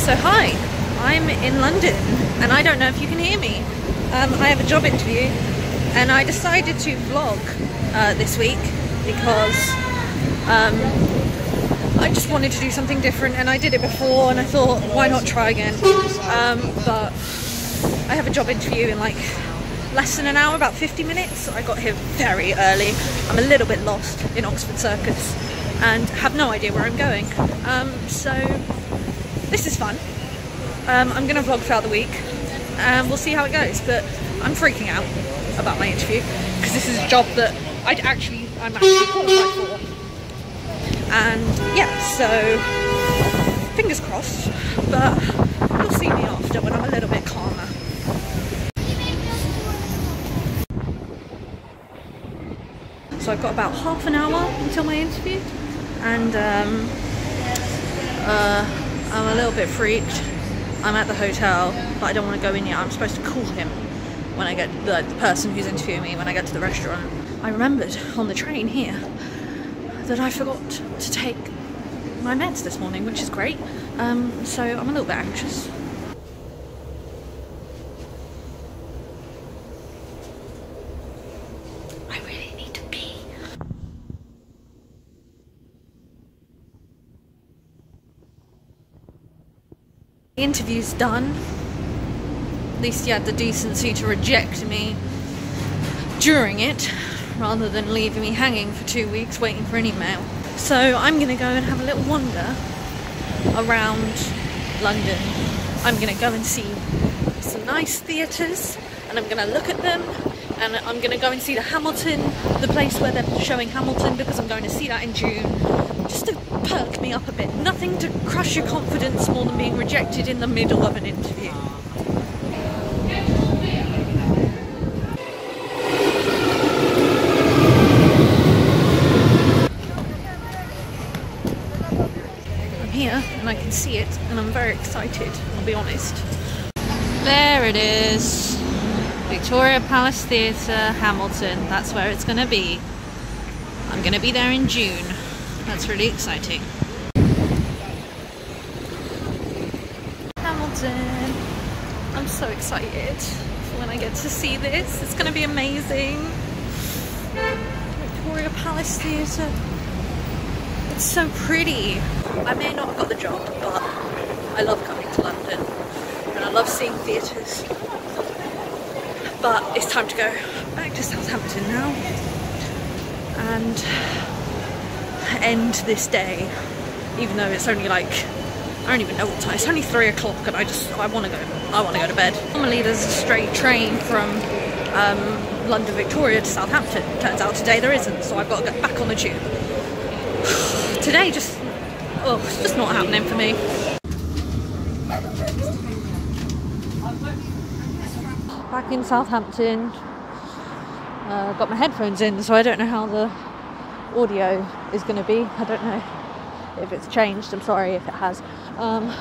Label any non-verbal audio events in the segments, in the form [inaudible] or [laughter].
So hi, I'm in London and I don't know if you can hear me. Um, I have a job interview and I decided to vlog uh, this week because um, I just wanted to do something different and I did it before and I thought why not try again. Um, but I have a job interview in like less than an hour, about 50 minutes. I got here very early. I'm a little bit lost in Oxford Circus and have no idea where I'm going. Um, so this is fun. Um, I'm going to vlog throughout the week and we'll see how it goes. But I'm freaking out about my interview because this is a job that I'd actually, I'm actually qualified for. And yeah, so fingers crossed, but you'll see me after when I'm a little bit calmer. So I've got about half an hour until my interview and um, uh, I'm a little bit freaked. I'm at the hotel, but I don't want to go in yet. I'm supposed to call him when I get the, the person who's interviewing me when I get to the restaurant. I remembered on the train here that I forgot to take my meds this morning, which is great. Um, so I'm a little bit anxious. I really need to pee. The interview's done. At least he had the decency to reject me during it rather than leaving me hanging for two weeks waiting for an email. So I'm going to go and have a little wander around London. I'm going to go and see some nice theatres and I'm going to look at them and I'm going to go and see the Hamilton, the place where they're showing Hamilton because I'm going to see that in June just to perk me up a bit. Nothing to crush your confidence more than being rejected in the middle of an interview. I'm here and I can see it and I'm very excited, I'll be honest. There it is. Victoria Palace Theatre, Hamilton. That's where it's going to be. I'm going to be there in June. That's really exciting. Hamilton. I'm so excited for when I get to see this. It's going to be amazing. Victoria Palace Theatre. It's so pretty. I may not have got the job, but I love coming to London and I love seeing theatres. But it's time to go back to Southampton now and end this day, even though it's only like I don't even know what time. It's only three o'clock, and I just I want to go. I want to go to bed. Normally, there's a straight train from um, London Victoria to Southampton. Turns out today there isn't, so I've got to get back on the tube. [sighs] today just oh, it's just not happening for me. In Southampton. Uh, got my headphones in, so I don't know how the audio is going to be. I don't know if it's changed. I'm sorry if it has. Um,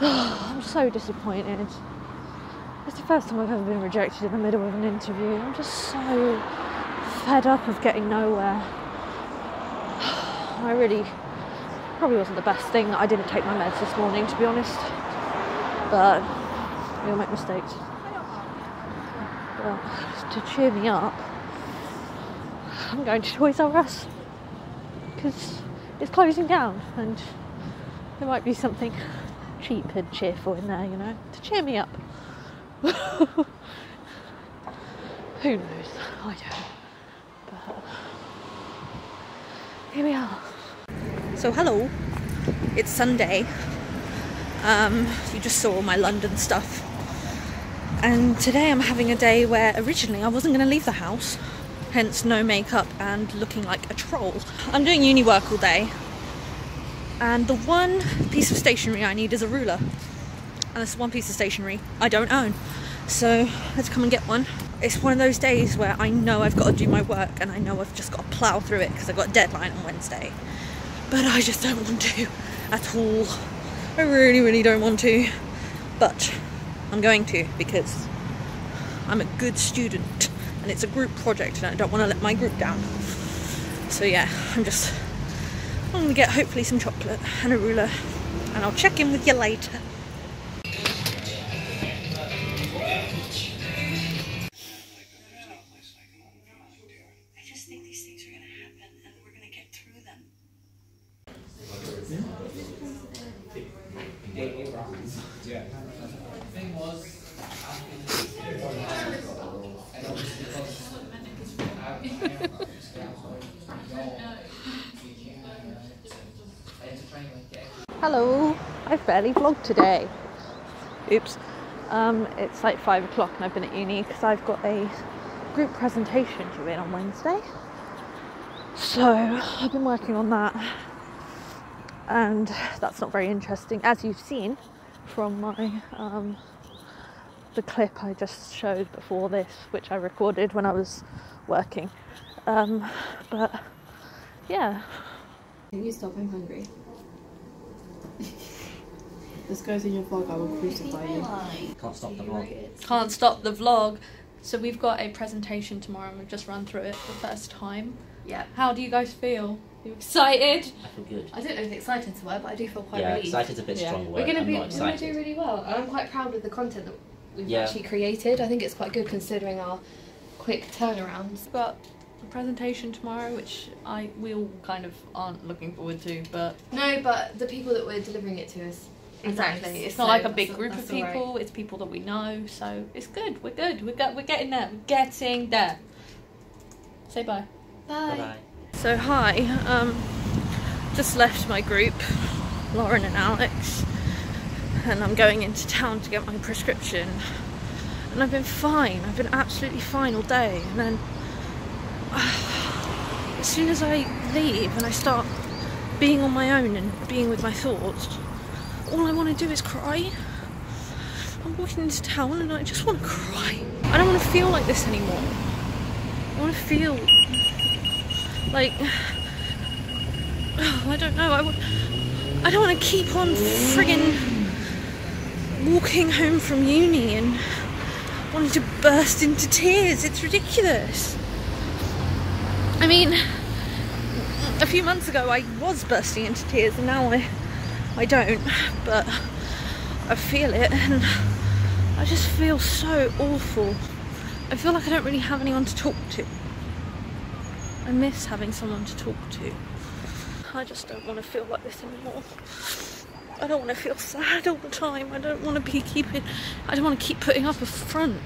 [sighs] I'm so disappointed. It's the first time I've ever been rejected in the middle of an interview. I'm just so fed up of getting nowhere. [sighs] I really probably wasn't the best thing that I didn't take my meds this morning, to be honest. But we all make mistakes. To cheer me up, I'm going to Toys R Us because it's closing down and there might be something cheap and cheerful in there, you know, to cheer me up. [laughs] Who knows? I don't. But here we are. So hello, it's Sunday. Um, you just saw my London stuff. And today I'm having a day where originally I wasn't going to leave the house, hence no makeup and looking like a troll. I'm doing uni work all day, and the one piece of stationery I need is a ruler. And this one piece of stationery I don't own. So let's come and get one. It's one of those days where I know I've got to do my work and I know I've just got to plough through it because I've got a deadline on Wednesday. But I just don't want to at all. I really, really don't want to. But I'm going to because I'm a good student and it's a group project and I don't want to let my group down. So yeah, I'm just I'm gonna get hopefully some chocolate and a ruler and I'll check in with you later. Hello, I've barely vlogged today. Oops. Um, it's like five o'clock and I've been at uni because I've got a group presentation due in on Wednesday. So I've been working on that, and that's not very interesting, as you've seen from my um, the clip I just showed before this, which I recorded when I was working. Um, but yeah, Can you stop? I'm hungry. [laughs] this goes in your vlog, I will crucify you. Can't stop the vlog. can't stop the vlog. So we've got a presentation tomorrow and we've just run through it for the first time. Yeah. How do you guys feel? you excited? I feel good. I don't know if excited's the word, but I do feel quite yeah, relieved. excited's a bit Yeah. strong word. We're gonna be we're gonna do really well. And I'm quite proud of the content that we've Yeah. actually created. I think it's quite good considering our quick turnarounds. We've got a presentation tomorrow which I we all kind of aren't looking forward to, but No, but the people that we're delivering it to is exactly. nice, It's not so like a big that's- group of that's all right. people, it's people that we know, so it's good. We're good. We're go- we're getting there. We're getting there. Say bye. Bye. Bye-bye. So hi, um, just left my group, Lauren and Alex, and I'm going into town to get my prescription. And I've been fine. I've been absolutely fine all day. And then, as soon as I leave and I start being on my own and being with my thoughts, all I want to do is cry. I'm walking into town and I just want to cry. I don't want to feel like this anymore. I want to feel like [sighs] I don't know. I, I don't want to keep on friggin' walking home from uni and wanting to burst into tears. It's ridiculous. I mean, a few months ago I was bursting into tears, and now I, I don't. But I feel it, and I just feel so awful. I feel like I don't really have anyone to talk to. I miss having someone to talk to. I just don't want to feel like this anymore. I don't want to feel sad all the time. I don't want to be keeping. I don't want to keep putting up a front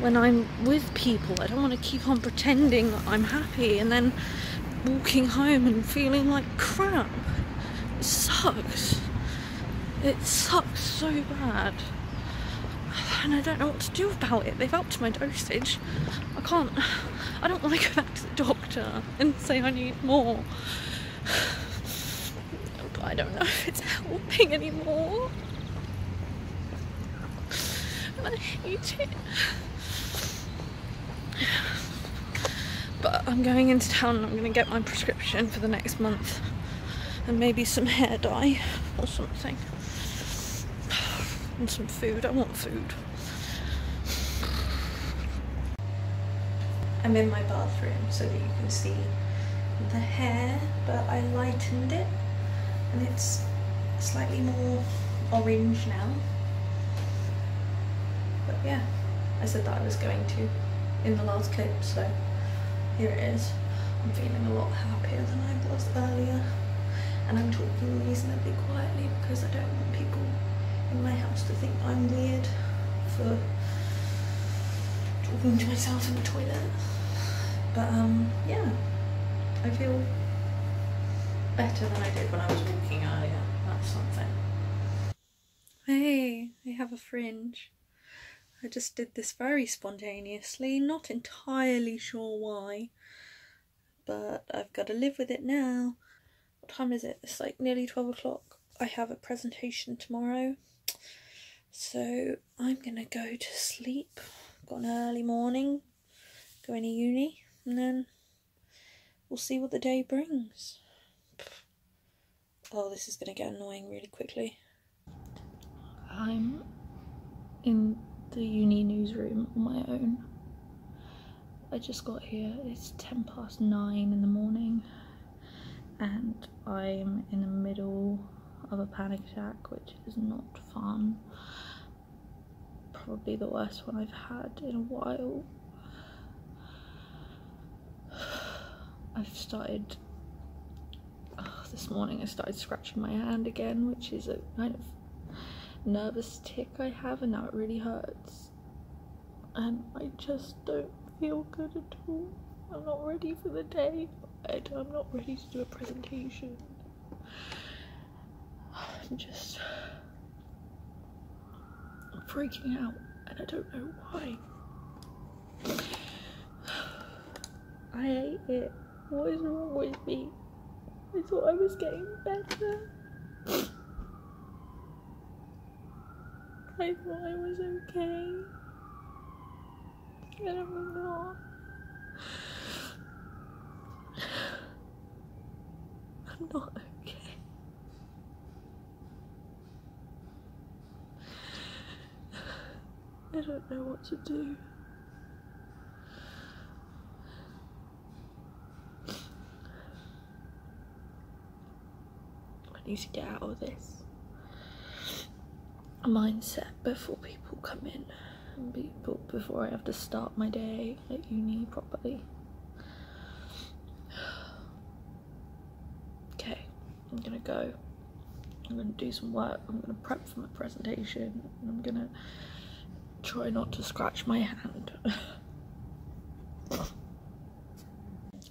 when I'm with people. I don't want to keep on pretending I'm happy and then walking home and feeling like crap. It sucks. It sucks so bad. And I don't know what to do about it. They've upped my dosage. I can't. I don't want to go back to the doctor and say I need more. But I don't know if it's helping anymore. I hate it. But I'm going into town and I'm going to get my prescription for the next month. And maybe some hair dye or something. And some food. I want food. I'm in my bathroom so that you can see the hair, but I lightened it and it's slightly more orange now. Yeah, I said that I was going to in the last clip, so here it is. I'm feeling a lot happier than I was earlier, and I'm talking reasonably quietly because I don't want people in my house to think I'm weird for talking to myself in the toilet. But um, yeah, I feel better than I did when I was walking earlier. That's something. Hey, I have a fringe. I just did this very spontaneously, not entirely sure why, but I've got to live with it now. What time is it? It's like nearly 12 o'clock. I have a presentation tomorrow, so I'm gonna go to sleep. Got an early morning, going to uni, and then we'll see what the day brings. Oh, this is gonna get annoying really quickly. I'm in the uni newsroom on my own. I just got here, it's 10 past 9 in the morning, and I'm in the middle of a panic attack, which is not fun. Probably the worst one I've had in a while. I've started. oh, this morning I started scratching my hand again, which is a kind of nervous tic I have, and now it really hurts. And I just don't feel good at all. I'm not ready for the day. I'm not ready to do a presentation. I'm just freaking out, and I don't know why. [sighs] I hate it. What is wrong with me? I thought I was getting better. I thought I was okay. And I'm not. I'm not okay. I don't know what to do. I need to get out of this mindset before people come in and people before I have to start my day at uni properly. [sighs] Okay, I'm gonna go. I'm gonna do some work. I'm gonna prep for my presentation. And I'm gonna try not to scratch my hand. [laughs]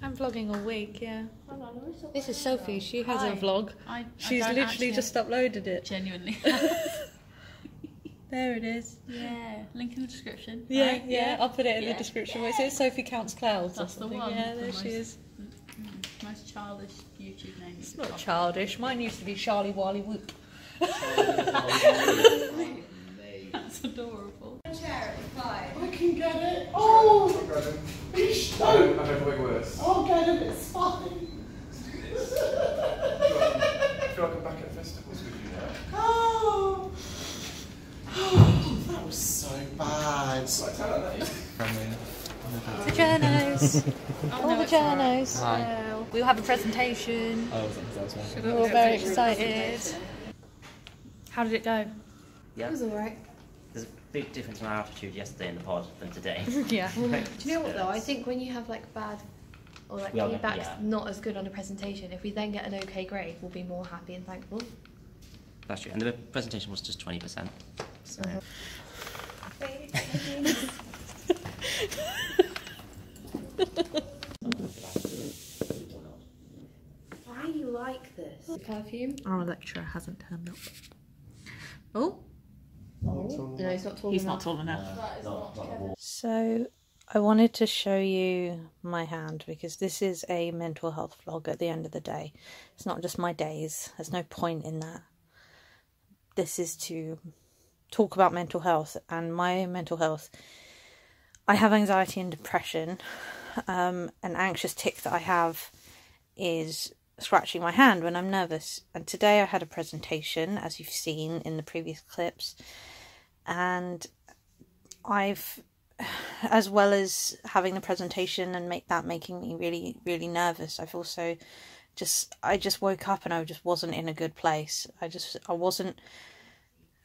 I'm vlogging all week, yeah. This is Sophie. She has a vlog. I, I She's don't literally just uploaded it. genuinely. [laughs] There it is. yeah, link in the description. Yeah, right? yeah, I'll put it in Yeah. the description. Where it Sophie Counts Clouds That's or the something. one. Yeah, The there she most- is. Mm, Most childish YouTube name. It's not childish. Mine used to be Charlie Wally Whoop. [laughs] That's adorable. [laughs] I can get it. Oh, Bish, I no. don't, I don't worse. I'll get it. It's fine. I feel like I'm back at festivals with you now. Oh. oh, that was so bad. Like, tell her that. The journos. Oh, All the journos. Hi. We'll have a presentation. Oh, that was one. We're all very excited. How did it go? Yeah. It was alright. There's a big difference in our attitude yesterday in the pod than today. [laughs] yeah. [laughs] Do you know what though? I think when you have like bad or like Yeah, feedback's yeah. not as good on a presentation, if we then get an okay grade, we'll be more happy and thankful. That's true. And the presentation was just 20%. So Why do you like this? The perfume? Our lecturer hasn't turned up. Oh. No, he's not tall He's enough. not tall enough. So, I wanted to show you my hand because this is a mental health vlog at the end of the day. It's not just my days, there's no point in that. This is to talk about mental health and my mental health. I have anxiety and depression. Um, an anxious tic that I have is scratching my hand when I'm nervous. And today I had a presentation, as you've seen in the previous clips, and I've as well as having the presentation and make that making me really really nervous i've also just i just woke up and i just wasn't in a good place i just i wasn't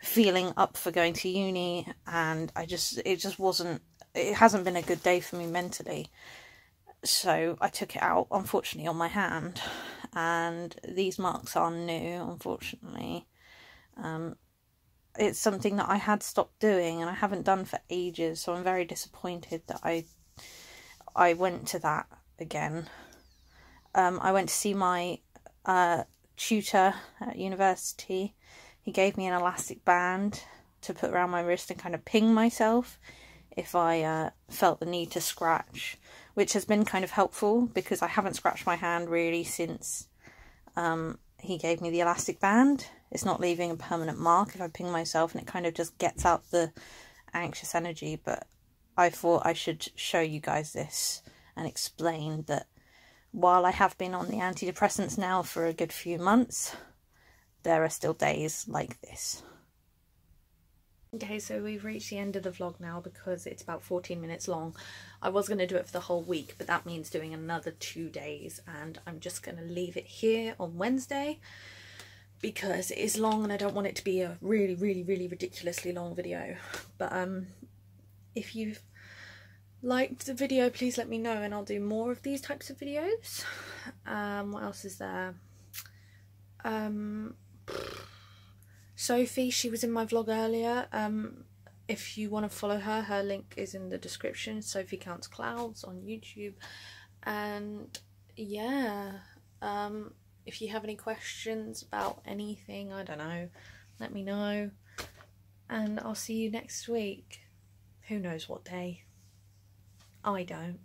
feeling up for going to uni and i just it just wasn't it hasn't been a good day for me mentally so i took it out unfortunately on my hand and these marks are new unfortunately um it's something that I had stopped doing and I haven't done for ages, so I'm very disappointed that I I went to that again. Um, I went to see my uh, tutor at university. He gave me an elastic band to put around my wrist and kind of ping myself if I uh, felt the need to scratch, which has been kind of helpful because I haven't scratched my hand really since um, he gave me the elastic band. It's not leaving a permanent mark if I ping myself, and it kind of just gets out the anxious energy. But I thought I should show you guys this and explain that while I have been on the antidepressants now for a good few months, there are still days like this. Okay, so we've reached the end of the vlog now because it's about 14 minutes long. I was going to do it for the whole week, but that means doing another two days, and I'm just going to leave it here on Wednesday because it is long and I don't want it to be a really, really, really ridiculously long video. But um, if you've liked the video, please let me know and I'll do more of these types of videos. Um, what else is there? Um, Sophie, she was in my vlog earlier. Um, if you want to follow her, her link is in the description. Sophie Counts Clouds on YouTube. And yeah, um, if you have any questions about anything, I don't know, let me know. And I'll see you next week. Who knows what day? I don't.